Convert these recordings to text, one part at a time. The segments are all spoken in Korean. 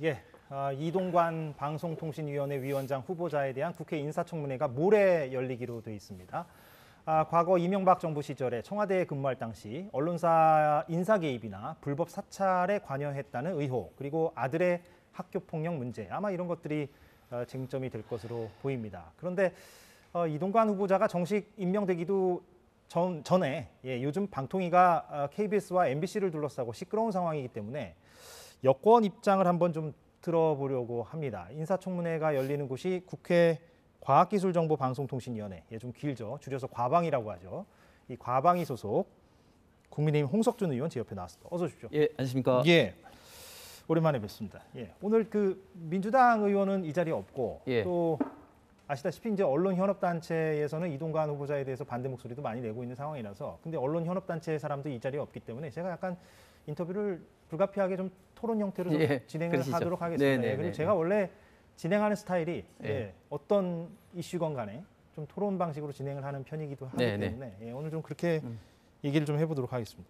예, 아, 이동관 방송통신위원회 위원장 후보자에 대한 국회 인사청문회가 모레 열리기로 돼 있습니다. 아, 과거 이명박 정부 시절에 청와대에 근무할 당시 언론사 인사 개입이나 불법 사찰에 관여했다는 의혹, 그리고 아들의 학교 폭력 문제, 아마 이런 것들이 어, 쟁점이 될 것으로 보입니다. 그런데 어, 이동관 후보자가 정식 임명되기도 전, 전에 예, 요즘 방통위가 어, KBS와 MBC를 둘러싸고 시끄러운 상황이기 때문에 여권 입장을 한번 좀 들어보려고 합니다. 인사청문회가 열리는 곳이 국회 과학기술정보방송통신위원회, 예, 좀 길죠. 줄여서 과방이라고 하죠. 이 과방위 소속 국민의힘 홍석준 의원 제 옆에 나왔습니다. 어서 오십시오. 예, 안녕하십니까? 예. 오랜만에 뵙습니다. 예. 오늘 그 민주당 의원은 이 자리에 없고 예. 또 아시다시피 이제 언론 현업 단체에서는 이동관 후보자에 대해서 반대 목소리도 많이 내고 있는 상황이라서 근데 언론 현업 단체 사람도 이 자리에 없기 때문에 제가 약간 인터뷰를 불가피하게 좀 토론 형태로 좀 예, 진행을 그러시죠. 하도록 하겠습니다. 네, 네, 예, 그리고 네, 제가 원래 진행하는 스타일이 예. 예, 어떤 이슈건 간에 좀 토론 방식으로 진행을 하는 편이기도 하기 네, 네. 때문에 예, 오늘 좀 그렇게 음. 얘기를 좀 해보도록 하겠습니다.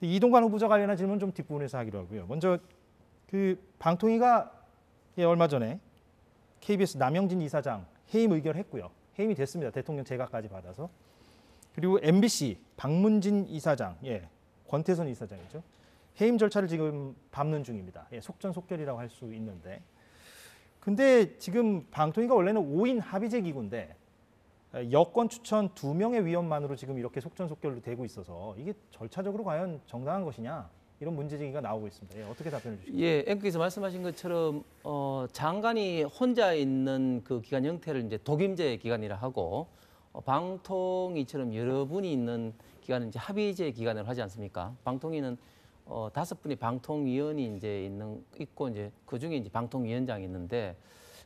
이동관 후보자 관련한 질문 좀 뒷부분에서 하기로 하고요. 먼저 그 방통위가 예, 얼마 전에 KBS 남영진 이사장 해임 의결했고요. 해임이 됐습니다. 대통령 제가까지 받아서. 그리고 MBC 박문진 이사장, 예, 권태선 이사장이죠. 해임 절차를 지금 밟는 중입니다. 예, 속전속결이라고 할 수 있는데. 근데 지금 방통위가 원래는 5인 합의제 기구인데 에, 여권 추천 두 명의 위원만으로 지금 이렇게 속전속결로 되고 있어서 이게 절차적으로 과연 정당한 것이냐 이런 문제 제기가 나오고 있습니다. 예, 어떻게 답변을 주시겠어요? 예, 앵커께서 말씀하신 것처럼 어, 장관이 혼자 있는 그 기관 형태를 이제 독임제 기관이라 하고 어, 방통위처럼 여러 분이 있는 기관은 이제 합의제 기관을 하지 않습니까? 방통위는 어, 다섯 분의 방통위원이 이제 있는 있고 이제 그 중에 이제 방통위원장이 있는데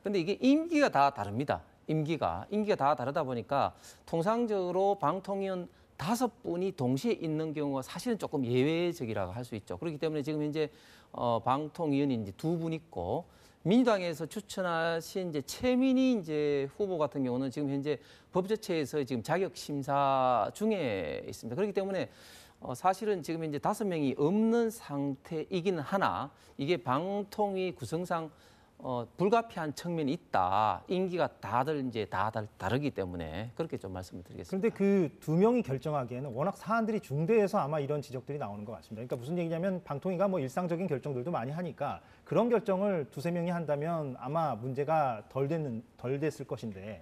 근데 이게 임기가 다 다릅니다. 임기가 임기가 다 다르다 보니까 통상적으로 방통위원 다섯 분이 동시에 있는 경우가 사실은 조금 예외적이라고 할 수 있죠. 그렇기 때문에 지금 현재 어, 방통위원이 이제 두 분 있고 민주당에서 추천하신 이제 최민희 이제 후보 같은 경우는 지금 현재 법제처에서 지금 자격 심사 중에 있습니다. 그렇기 때문에 어, 사실은 지금 현재 다섯 명이 없는 상태이기는 하나 이게 방통위 구성상 어, 불가피한 측면이 있다. 임기가 다들 이제 다 다- 다르기 때문에 그렇게 좀 말씀을 드리겠습니다. 그런데 그 두 명이 결정하기에는 워낙 사안들이 중대해서 아마 이런 지적들이 나오는 것 같습니다. 그러니까 무슨 얘기냐면 방통위가 뭐 일상적인 결정들도 많이 하니까 그런 결정을 두세 명이 한다면 아마 문제가 덜 됐는 덜 됐을 것인데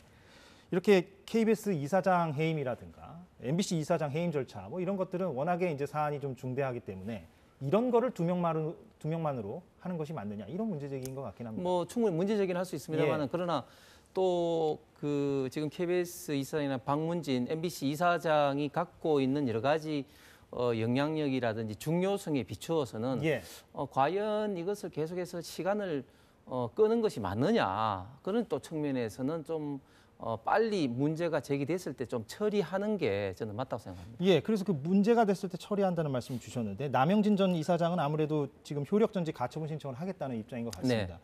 이렇게 KBS 이사장 해임이라든가 MBC 이사장 해임 절차 뭐 이런 것들은 워낙에 이제 사안이 좀 중대하기 때문에 이런 거를 두 명만으로 두 명만으로 하는 것이 맞느냐 이런 문제 제기인 것 같긴 합니다. 뭐 충분히 문제제기는 할수 있습니다만 예. 은 그러나 또 그 지금 KBS 이사장이나 박문진 MBC 이사장이 갖고 있는 여러 가지 어, 영향력이라든지 중요성에 비추어서는 예. 어, 과연 이것을 계속해서 시간을 어, 끄는 것이 맞느냐 그런 또 측면에서는 좀 어, 빨리 문제가 제기됐을 때 좀 처리하는 게 저는 맞다고 생각합니다. 예, 그래서 그 문제가 됐을 때 처리한다는 말씀 주셨는데 남영진 전 이사장은 아무래도 지금 효력정지 가처분 신청을 하겠다는 입장인 것 같습니다.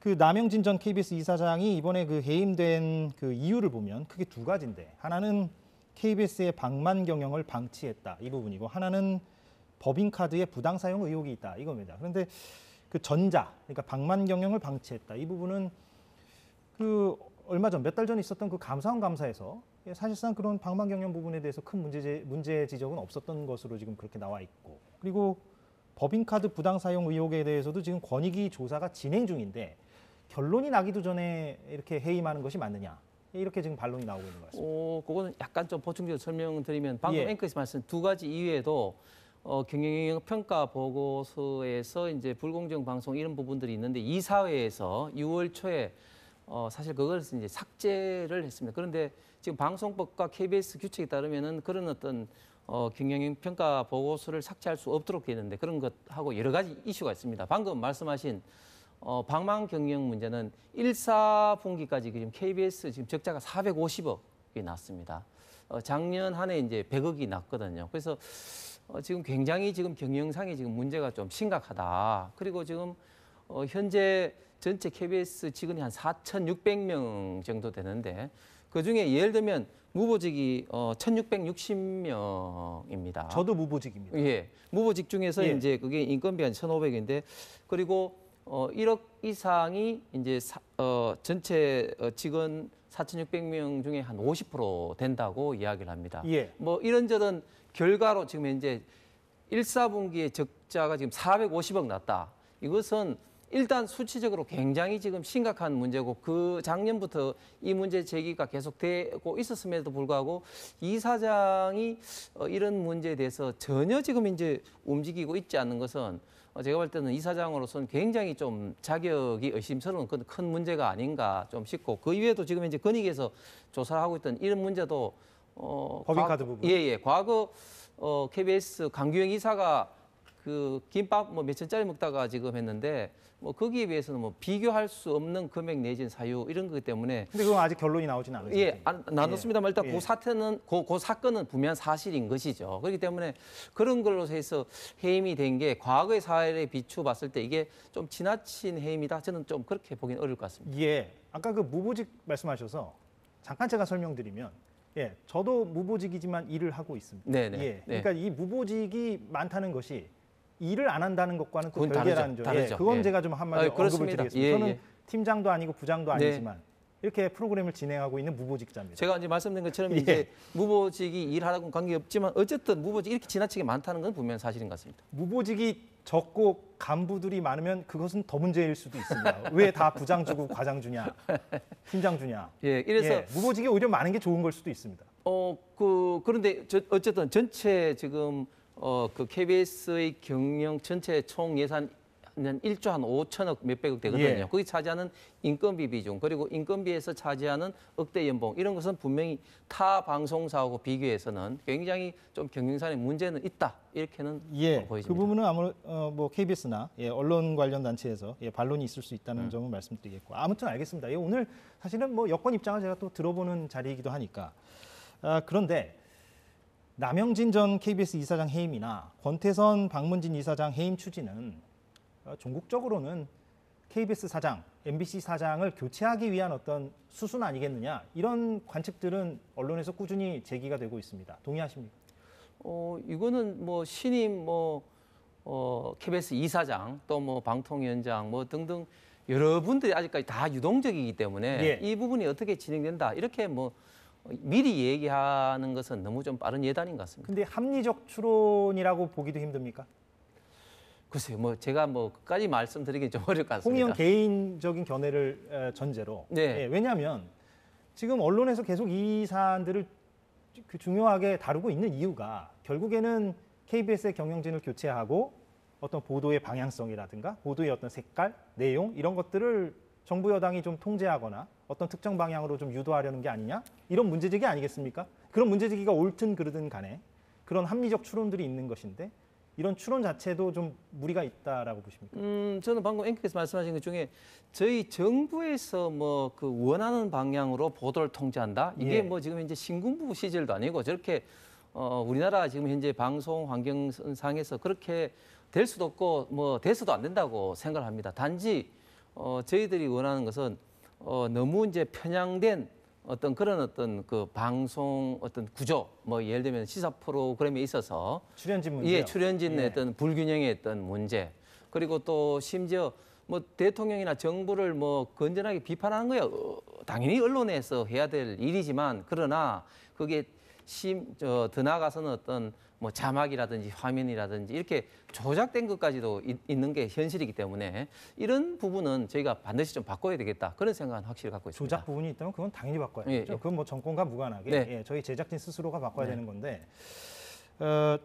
그 남영진 전 KBS 이사장이 이번에 그 해임된 그 이유를 보면 크게 두 가지인데 하나는 KBS의 방만 경영을 방치했다 이 부분이고 하나는 법인카드의 부당 사용 의혹이 있다 이겁니다. 그런데 그 전자 그러니까 방만 경영을 방치했다 이 부분은 그 얼마 전 몇 달 전에 있었던 그 감사원 감사에서 예, 사실상 그런 방만 경영 부분에 대해서 큰 문제 제- 문제 지적은 없었던 것으로 지금 그렇게 나와 있고 그리고 법인카드 부당 사용 의혹에 대해서도 지금 권익위 조사가 진행 중인데 결론이 나기도 전에 이렇게 해임하는 것이 맞느냐 이렇게 지금 반론이 나오고 있는 것 같습니다. 어, 그거는 약간 좀 보충적으로 설명드리면 방금 예. 앵커에서 말씀 두 가지 이외에도 어, 경영 평가 보고서에서 이제 불공정 방송 이런 부분들이 있는데 이 사회에서 6월 초에 어, 사실 그걸 이제 삭제를 했습니다. 그런데 지금 방송법과 KBS 규칙에 따르면은 그런 어떤 어, 경영 평가 보고서를 삭제할 수 없도록 되어 있는데 그런 것하고 여러 가지 이슈가 있습니다. 방금 말씀하신 어, 방망 경영 문제는 1, 4분기까지 지금 KBS 지금 적자가 450억이 났습니다. 어, 작년 한 해 이제 100억이 났거든요. 그래서 어, 지금 굉장히 지금 경영상에 지금 문제가 좀 심각하다. 그리고 지금 어, 현재 전체 KBS 직원이 한 4,600명 정도 되는데 그 중에 예를 들면 무보직이 어, 1,660명입니다. 저도 무보직입니다. 예. 무보직 중에서 예. 이제 그게 인건비가 1,500인데 그리고 어 1억 이상이 이제 사, 어 전체 어, 직원 4,600명 중에 한 50% 된다고 이야기를 합니다. 예. 뭐 이런저런 결과로 지금 현재 1, 4분기에 적자가 지금 450억 났다. 이것은 일단 수치적으로 굉장히 지금 심각한 문제고 그 작년부터 이 문제 제기가 계속되고 있었음에도 불구하고 이 사장이 어, 이런 문제에 대해서 전혀 지금 이제 움직이고 있지 않는 것은 어, 제가 볼 때는 이 사장으로서는 굉장히 좀 자격이 의심스러운 큰- 큰 문제가 아닌가 좀 싶고 그 이외에도 지금 이제 건익에서 조사를 하고 있던 이런 문제도 어, 법인카드 과- 부분. 예, 예. 과거 어, KBS 강규영 이사가 그 김밥 뭐 몇천 짜리 먹다가 지금 했는데 뭐 거기에 비해서는 뭐 비교할 수 없는 금액 내진 사유 이런 거기 때문에 근데 그건 아직 결론이 나오진 않은 예. 안, 나눴습니다만 일단 예. 그 사태는 그, 그 사건은 분명한 사실인 것이죠. 그렇기 때문에 그런 걸로 해서 해임이 된 게 과거의 사례에 비추봤을 때 이게 좀 지나친 해임이다. 저는 좀 그렇게 보기는 어려울 것 같습니다. 예, 아까 그 무보직 말씀하셔서 잠깐 제가 설명드리면, 예, 저도 무보직이지만 일을 하고 있습니다. 네, 네. 예, 네. 그러니까 이 무보직이 많다는 것이 일을 안 한다는 것과는 또 별개라는. 점. 예. 그건 예. 제가 좀 한마디 아, 언급을. 드리겠습니다. 예, 저는 예. 팀장도 아니고 부장도 네. 아니지만 이렇게 프로그램을 진행하고 있는 무보직자입니다. 제가 이제 말씀드린 것처럼 예. 이제 무보직이 일하라고는 관계없지만 어쨌든 무보직 이렇게 지나치게 많다는 건 분명 사실인 것 같습니다. 무보직이 적고 간부들이 많으면 그것은 더 문제일 수도 있습니다. 왜 다 부장 주고 과장 주냐, 팀장 주냐. 예, 이래서 예, 무보직이 오히려 많은 게 좋은 걸 수도 있습니다. 어, 그, 그런데 저, 어쨌든 전체 지금 어, 그 KBS의 경영 전체 총 예산 한 1조 한 5천억 몇백억 되거든요. 예. 거기 차지하는 인건비 비중 그리고 인건비에서 차지하는 억대 연봉 이런 것은 분명히 타 방송사하고 비교해서는 굉장히 좀 경영상의 문제는 있다 이렇게는 예, 어, 보여집니다. 그 부분은 아무 어, 뭐 KBS나 예, 언론 관련 단체에서 예, 반론이 있을 수 있다는 음. 점을 말씀드리겠고 아무튼 알겠습니다. 예, 오늘 사실은 뭐 여권 입장을 제가 또 들어보는 자리이기도 하니까 아, 그런데 남영진 전 KBS 이사장 해임이나 권태선 박문진 이사장 해임 추진은 어, 종국적으로는 KBS 사장, MBC 사장을 교체하기 위한 어떤 수순 아니겠느냐 이런 관측들은 언론에서 꾸준히 제기가 되고 있습니다. 동의하십니까? 어, 이거는 뭐 신임 뭐 어, KBS 이사장 또 뭐 방통위원장 뭐 등등 여러분들이 아직까지 다 유동적이기 때문에 예. 이 부분이 어떻게 진행된다 이렇게 뭐 미리 얘기하는 것은 너무 좀 빠른 예단인 것 같습니다. 근데 합리적 추론이라고 보기도 힘듭니까? 글쎄요, 뭐 제가 뭐 끝까지 말씀드리긴 좀 어려울 것 같습니다. 홍 의원 개인적인 견해를 에, 전제로. 네. 예, 왜냐하면 지금 언론에서 계속 이 사안들을 그 중요하게 다루고 있는 이유가 결국에는 KBS의 경영진을 교체하고 어떤 보도의 방향성이라든가 보도의 어떤 색깔, 내용 이런 것들을 정부 여당이 좀 통제하거나 어떤 특정 방향으로 좀 유도하려는 게 아니냐 이런 문제제기 아니겠습니까? 그런 문제제기가 옳든 그르든 간에 그런 합리적 추론들이 있는 것인데 이런 추론 자체도 좀 무리가 있다라고 보십니까? 음, 저는 방금 앵커께서 말씀하신 것 중에 저희 정부에서 뭐 그 원하는 방향으로 보도를 통제한다. 이게 예. 뭐 지금 이제 신군부 시절도 아니고 저렇게 어, 우리나라 지금 현재 방송 환경상에서 그렇게 될 수도 없고 뭐 돼서도 안 된다고 생각을 합니다. 단지 어, 저희들이 원하는 것은 어, 너무 이제 편향된 어떤 그런 어떤 그 방송 어떤 구조 뭐 예를 들면 시사 프로그램에 있어서 출연진 문제. 예, 출연진의 예. 어떤 불균형의 어떤 문제 그리고 또 심지어 뭐 대통령이나 정부를 뭐 건전하게 비판하는 거야 어, 당연히 언론에서 해야 될 일이지만 그러나 그게 심, 저, 더 나아가서는 어떤 뭐 자막이라든지 화면이라든지 이렇게 조작된 것까지도 있, 있는 게 현실이기 때문에 이런 부분은 저희가 반드시 좀 바꿔야 되겠다 그런 생각은 확실히 갖고 있습니다. 조작 부분이 있다면 그건 당연히 바꿔야죠. 예, 예. 그건 뭐 정권과 무관하게 네. 예, 저희 제작진 스스로가 바꿔야 네. 되는 건데 어,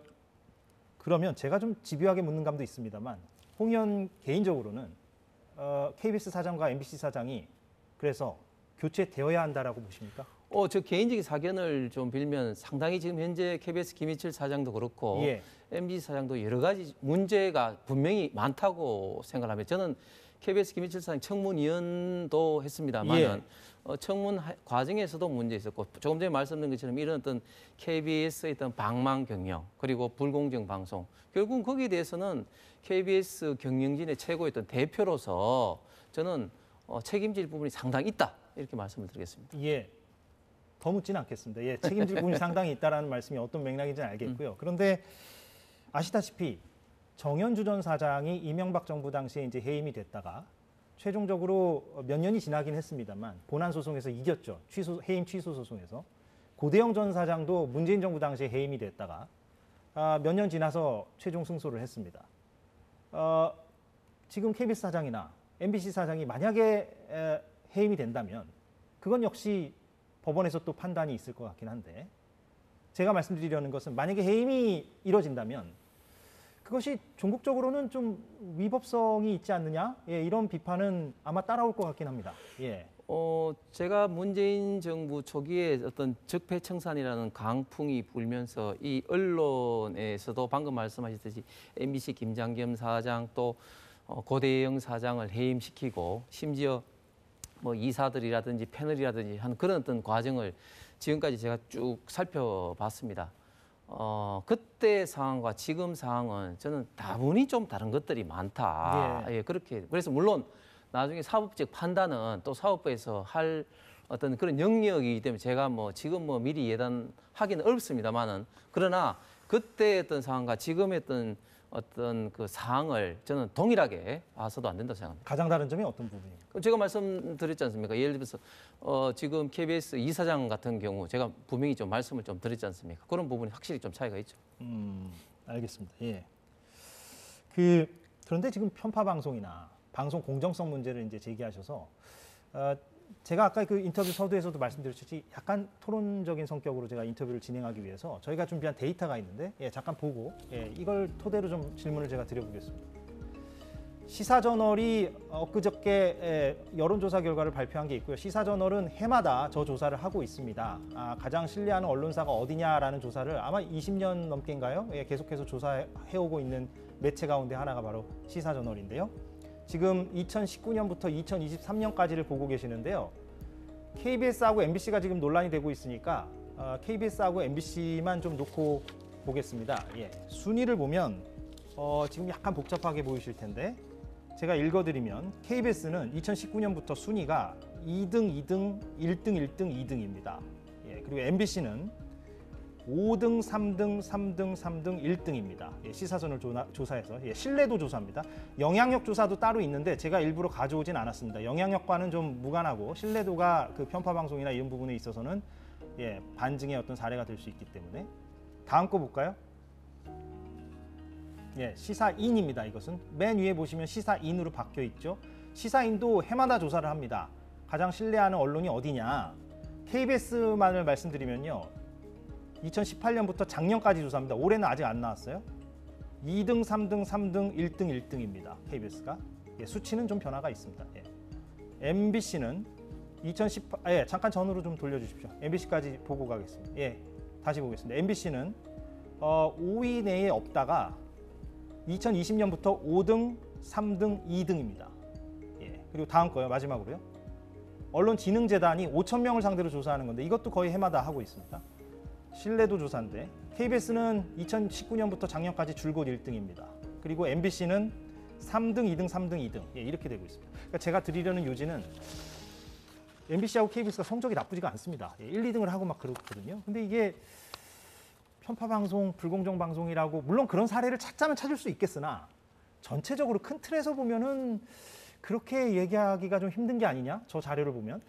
그러면 제가 좀 집요하게 묻는 감도 있습니다만 홍 의원 개인적으로는 어, KBS 사장과 MBC 사장이 그래서 교체되어야 한다라고 보십니까? 어, 저 개인적인 사견을 좀 빌면 상당히 지금 현재 KBS 김희철 사장도 그렇고 예. MBC 사장도 여러 가지 문제가 분명히 많다고 생각합니다. 저는 KBS 김희철 사장 청문위원도 했습니다만 예. 은 어, 청문 하- 과정에서도 문제 있었고 조금 전에 말씀드린 것처럼 이런 어떤 KBS의 어떤 방망 경영 그리고 불공정 방송 결국은 거기에 대해서는 KBS 경영진의 최고의 어떤 대표로서 저는 어, 책임질 부분이 상당히 있다 이렇게 말씀을 드리겠습니다. 예. 더 묻지는 않겠습니다. 예, 책임질 부분이 상당히 있다라는 말씀이 어떤 맥락인지는 알겠고요. 그런데 아시다시피 정현주 전 사장이 이명박 정부 당시에 이제 해임이 됐다가 최종적으로 몇 년이 지나긴 했습니다만 본안 소송에서 이겼죠. 취소 해임 취소 소송에서 고대영 전 사장도 문재인 정부 당시에 해임이 됐다가 아, 몇 년 지나서 최종 승소를 했습니다. 어, 지금 KBS 사장이나 MBC 사장이 만약에 에, 해임이 된다면 그건 역시 법원에서 또 판단이 있을 것 같긴 한데 제가 말씀드리려는 것은 만약에 해임이 이뤄진다면 그것이 종국적으로는 좀 위법성이 있지 않느냐 예, 이런 비판은 아마 따라올 것 같긴 합니다. 예. 어, 제가 문재인 정부 초기에 어떤 적폐청산이라는 강풍이 불면서 이 언론에서도 방금 말씀하셨듯이 MBC 김장겸 사장 또 어, 고대영 사장을 해임시키고 심지어 뭐 이사들이라든지 패널이라든지 한 그런 어떤 과정을 지금까지 제가 쭉 살펴봤습니다. 어, 그때 상황과 지금 상황은 저는 다분히 좀 다른 것들이 많다. 예, 그렇게. 그래서 물론 나중에 사법적 판단은 또 사법부에서 할 어떤 그런 영역이기 때문에 제가 뭐 지금 뭐 미리 예단하기는 어렵습니다만은 그러나 그때 어떤 상황과 지금의 어떤 어떤 그 상황을 저는 동일하게 봐서도 안 된다고 생각합니다. 가장 다른 점이 어떤 부분입니까? 그 제가 말씀드렸지 않습니까? 예를 들어서 어, 지금 KBS 이사장 같은 경우 제가 분명히 좀 말씀을 좀 드렸지 않습니까? 그런 부분이 확실히 좀 차이가 있죠. 음, 알겠습니다. 예. 그 그런데 지금 편파 방송이나 방송 공정성 문제를 이제 제기하셔서 어, 제가 아까 그 인터뷰 서두에서도 말씀드렸듯이 약간 토론적인 성격으로 제가 인터뷰를 진행하기 위해서 저희가 준비한 데이터가 있는데 예, 잠깐 보고 예, 이걸 토대로 좀 질문을 제가 드려보겠습니다. 시사저널이 엊그저께 에, 여론조사 결과를 발표한 게 있고요. 시사저널은 해마다 저 조사를 하고 있습니다. 아, 가장 신뢰하는 언론사가 어디냐라는 조사를 아마 20년 넘게인가요? 예, 계속해서 조사해오고 있는 매체 가운데 하나가 바로 시사저널인데요. 지금 2019년부터 2023년까지를 보고 계시는데요. KBS하고 MBC가 지금 논란이 되고 있으니까 어, KBS하고 MBC만 좀 놓고 보겠습니다. 예, 순위를 보면 어, 지금 약간 복잡하게 보이실 텐데 제가 읽어드리면 KBS는 2019년부터 순위가 2등, 2등, 1등, 1등, 2등입니다. 예, 그리고 MBC는 5등, 3등, 3등, 3등, 1등입니다. 예, 시사전을 조나, 조사 해서 예, 신뢰도 조사입니다. 영향력 조사도 따로 있는데 제가 일부러 가져오진 않았습니다. 영향력과는 좀 무관하고 신뢰도가 그 편파 방송이나 이런 부분에 있어서는 예, 반증의 어떤 사례가 될 수 있기 때문에 다음 거 볼까요? 예, 시사인입니다. 이것은 맨 위에 보시면 시사인으로 바뀌어 있죠. 시사인도 해마다 조사를 합니다. 가장 신뢰하는 언론이 어디냐? KBS만을 말씀드리면요. 2018년부터 작년까지 조사합니다. 올해는 아직 안 나왔어요. 2등, 3등, 3등, 1등, 1등입니다. KBS가. 예, 수치는 좀 변화가 있습니다. 예. MBC는 2018, 아, 예, 잠깐 전으로 좀 돌려주십시오. MBC까지 보고 가겠습니다. 예, 다시 보겠습니다. MBC는 어, 5위 내에 없다가 2020년부터 5등, 3등, 2등입니다. 예, 그리고 다음 거요, 마지막으로요. 언론진흥재단이 5천 명을 상대로 조사하는 건데 이것도 거의 해마다 하고 있습니다. 신뢰도 조사인데 KBS는 2019년부터 작년까지 줄곧 1등입니다. 그리고 MBC는 3등, 2등, 3등, 2등 예, 이렇게 되고 있습니다. 그러니까 제가 드리려는 요지는 MBC하고 KBS가 성적이 나쁘지가 않습니다. 예, 1, 2등을 하고 막 그렇거든요. 근데 이게 편파 방송, 불공정 방송이라고 물론 그런 사례를 찾자면 찾을 수 있겠으나 전체적으로 큰 틀에서 보면은 그렇게 얘기하기가 좀 힘든 게 아니냐? 저 자료를 보면.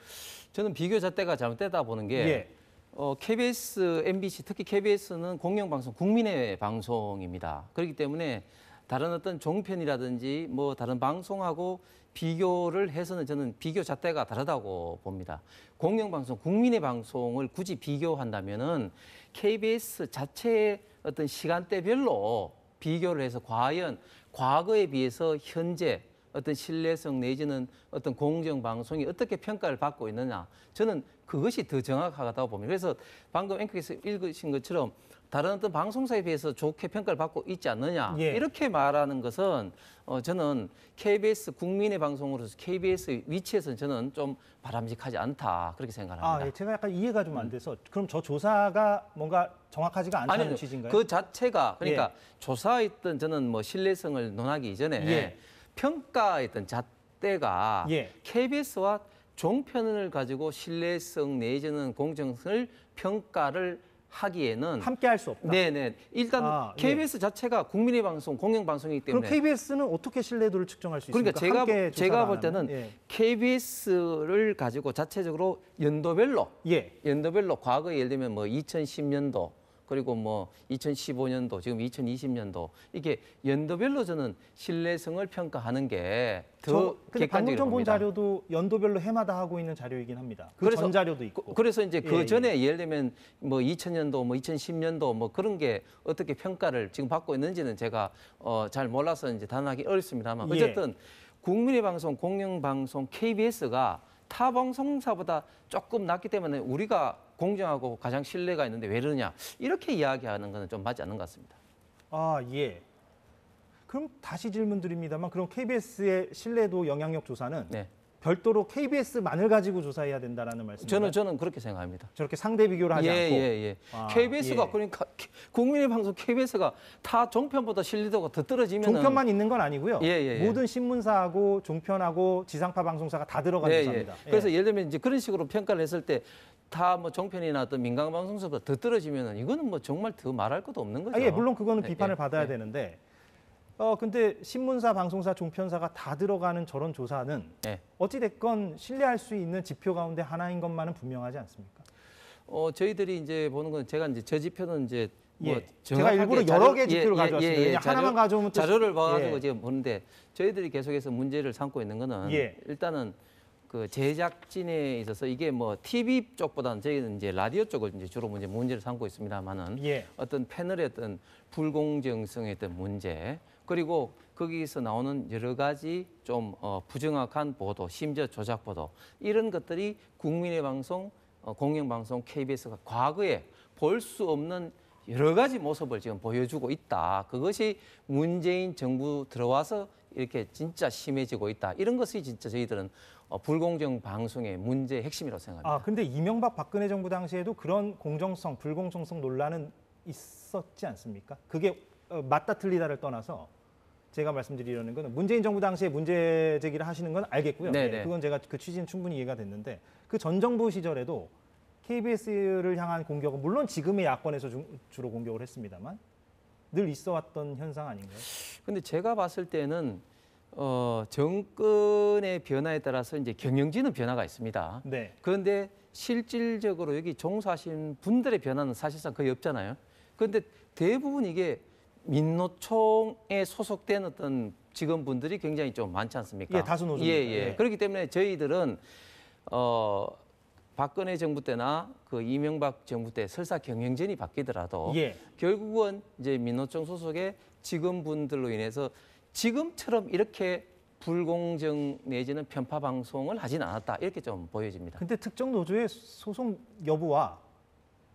저는 비교 잣대가 잘못되다 보는 게 예. 어, KBS, MBC, 특히 KBS는 공영방송, 국민의 방송입니다. 그렇기 때문에 다른 어떤 종편이라든지 뭐 다른 방송하고 비교를 해서는 저는 비교 잣대가 다르다고 봅니다. 공영방송, 국민의 방송을 굳이 비교한다면은 KBS 자체의 어떤 시간대별로 비교를 해서 과연 과거에 비해서 현재 어떤 신뢰성 내지는 어떤 공정 방송이 어떻게 평가를 받고 있느냐 저는 그것이 더 정확하다고 봅니다. 그래서 방금 앵커께서 읽으신 것처럼 다른 어떤 방송사에 비해서 좋게 평가를 받고 있지 않느냐 예. 이렇게 말하는 것은 어, 저는 KBS 국민의 방송으로서 KBS 위치에서는 저는 좀 바람직하지 않다 그렇게 생각합니다. 아, 예, 제가 약간 이해가 좀 안 돼서 그럼 저 조사가 뭔가 정확하지가 않다는 아니요, 취지인가요? 그 자체가 그러니까 조사했던 저는 뭐 신뢰성을 논하기 이전에 예. 평가했던 잣대가 예. KBS와 종편을 가지고 신뢰성 내지는 공정성을 평가를 하기에는 함께 할 수 없다. 네네 일단 아, 예. KBS 자체가 국민의 방송 공영 방송이기 그럼 때문에 KBS는 어떻게 신뢰도를 측정할 수 있습니까? 그러니까 제가 제가 안볼 때는? 예. KBS를 가지고 자체적으로 연도별로 예. 연도별로 과거에 예를 들면 뭐 2010년도 그리고 뭐 2015년도 지금 2020년도 이게 연도별로 저는 신뢰성을 평가하는 게저더 근데 방금 본. 자료도 연도별로 해마다 하고 있는 자료이긴 합니다. 그 그래서- 전 자료도 있고. 그- 그래서 이제 예, 그 예. 전에 예 를 들면 뭐 2000년도 뭐 2010년도 뭐 그런 게 어떻게 평가를 지금 받고 있는지는 제가 어 잘 몰라서 이제 단하기 어렵습니다만 예. 어쨌든 국민의 방송 공영 방송 KBS가 타 방송사보다 조금 낮기 때문에 우리가 공정하고 가장 신뢰가 있는데 왜 그러냐 이렇게 이야기하는 것은 좀 맞지 않는 것 같습니다. 아, 예. 그럼 다시 질문 드립니다만 그럼 KBS의 신뢰도 영향력 조사는 네. 별도로 KBS만을 가지고 조사해야 된다라는 말씀인가요? 저는 저는 그렇게 생각합니다. 저렇게 상대 비교를 하지 예, 않고 예, 예. 아, KBS가 예. 그러니까 국민의 방송 KBS가 타 종편보다 신뢰도가 더 떨어지면 종편만 있는 건 아니고요. 예, 예, 예. 모든 신문사하고 종편하고 지상파 방송사가 다 들어간 예, 조사입니다. 예. 그래서 예를 들면 이제 그런 식으로 평가를 했을 때 다뭐 종편이나 어떤 민간 방송사보다 더 떨어지면은 이거는 뭐 정말 더 말할 것도 없는 거죠. 아, 예, 물론 그거는 예, 비판을 예, 받아야 예. 되는데 어 근데 신문사, 방송사, 종편사가 다 들어가는 저런 조사는 예. 어찌 됐건 신뢰할 수 있는 지표 가운데 하나인 것만은 분명하지 않습니까? 어 저희들이 이제 보는 건 제가 이제 저 지표는 이제 뭐 예. 제가 일부러 자료- 여러 개 지표를 가져왔습니다. 왜냐, 하나만 가져오면 또 자료를 봐가지고 예. 지금 보는데 저희들이 계속해서 문제를 삼고 있는 거는 예. 일단은 그 제작진에 있어서 이게 뭐 TV 쪽보다는 저희는 이제 라디오 쪽을 이제 주로 문제 문제를 삼고 있습니다만은 예. 어떤 패널의 어떤 불공정성의 어떤 문제 그리고 거기서 나오는 여러 가지 좀 어, 부정확한 보도, 심지어 조작 보도 이런 것들이 국민의 방송, 어, 공영방송 KBS가 과거에 볼 수 없는 여러 가지 모습을 지금 보여주고 있다. 그것이 문재인 정부 들어와서 이렇게 진짜 심해지고 있다. 이런 것이 진짜 저희들은 어, 불공정 방송의 문제의 핵심이라고 생각합니다. 아 근데 이명박 박근혜 정부 당시에도 그런 공정성, 불공정성 논란은 있었지 않습니까? 그게 어, 맞다 틀리다를 떠나서 제가 말씀드리려는 거는 문재인 정부 당시에 문제 제기를 하시는 건 알겠고요. 네네. 예, 그건 제가 그 취지는 충분히 이해가 됐는데 그 전 정부 시절에도 KBS를 향한 공격은 물론 지금의 야권에서 주, 주로 공격을 했습니다만 늘 있어왔던 현상 아닌가요? 근데 제가 봤을 때는 어, 정권의 변화에 따라서 이제 경영진은 변화가 있습니다. 네. 그런데 실질적으로 여기 종사하신 분들의 변화는 사실상 거의 없잖아요. 그런데 대부분 이게 민노총에 소속된 어떤 직원분들이 굉장히 좀 많지 않습니까? 예, 다수 노조입니다. 예, 예. 예. 그렇기 때문에 저희들은 어, 박근혜 정부 때나 그 이명박 정부 때 설사 경영진이 바뀌더라도 예. 결국은 이제 민노총 소속의 직원분들로 인해서 지금처럼 이렇게 불공정 내지는 편파 방송을 하진 않았다 이렇게 좀 보여집니다. 근데 특정 노조의 소송 여부와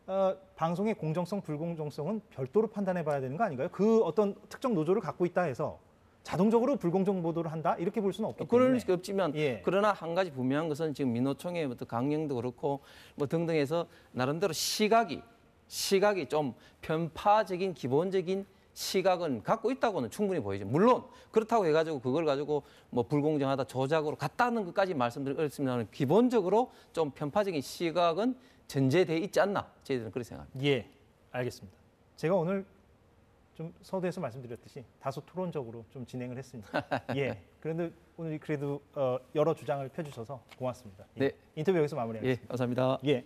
어, 방송의 공정성, 불공정성은 별도로 판단해 봐야 되는 거 아닌가요? 그 어떤 특정 노조를 갖고 있다 해서 자동적으로 불공정 보도를 한다 이렇게 볼 수는 없기 때문에 그럴 수 없지만 예. 그러나 한 가지 분명한 것은 지금 민노총의 강령도 그렇고 뭐 등등해서 나름대로 시각이 시각이 좀 편파적인 기본적인 시각은 갖고 있다고는 충분히 보이죠. 물론 그렇다고 해가지고 그걸 가지고 뭐 불공정하다 조작으로 갔다는 것까지 말씀드리기 어렵습니다만 기본적으로 좀 편파적인 시각은 전제돼 있지 않나 저희들은 그렇게 생각합니다. 예, 알겠습니다. 제가 오늘 좀 서두에서 말씀드렸듯이 다소 토론적으로 좀 진행을 했습니다. 예, 그런데 오늘 그래도 어, 여러 주장을 펴주셔서 고맙습니다. 예. 네. 인터뷰 여기서 예, 마무리하겠습니다. 감사합니다. 예,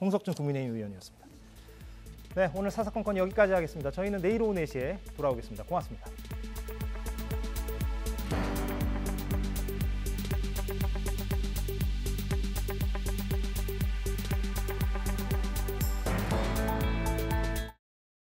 홍석준 국민의힘 의원이었습니다. 네, 오늘 사사건건 여기까지 하겠습니다. 저희는 내일 오후 4시에 돌아오겠습니다. 고맙습니다.